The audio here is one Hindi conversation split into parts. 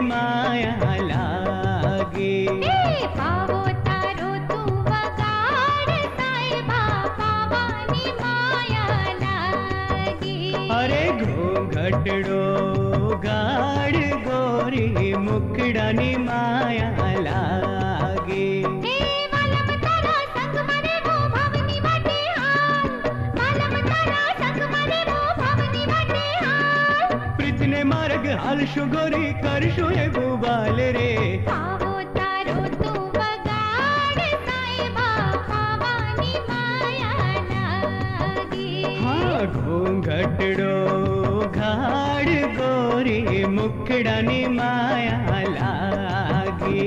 माया लागे। माया लागे। अरे घोघटडो गाड गोरी मुकडानी माया लागे। मार्ग हालशु गोरी करशु हे भूबाल रे। हाँ, घटड़ो घाड़ गोरी मुखड़ी माया लागी।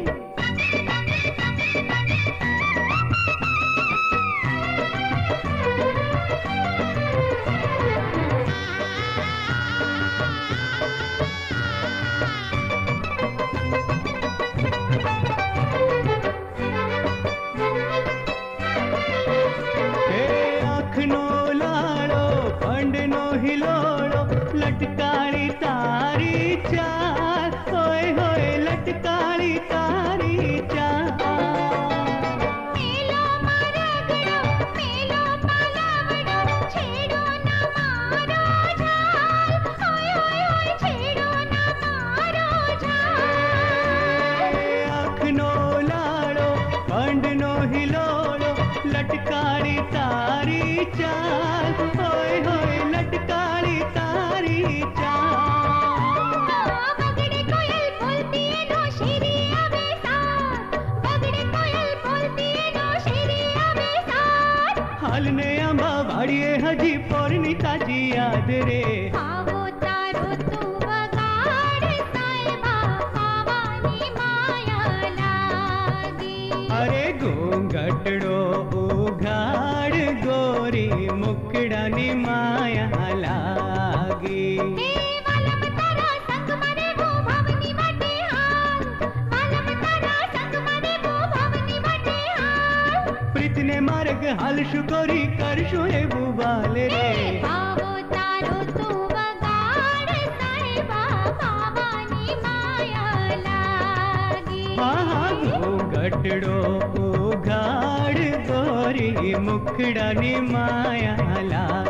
ಹಾಲ್ನೇ ಅಂಬ ಬಾಡಿಯೇ ಹಜಿ ಪೌರ್ಣಿತಾಜಿ ಯಾದ ರೇ પ્રીતને માર્ગ હાલશું ગોરી કરશું એવું બાલ રે આવો તારો તું વગાડ સાહેબા પાવાની માયા લાગી હા હા ઘૂંઘટડો ઉઘાડ ગોરી મુકડાની માયા લાગી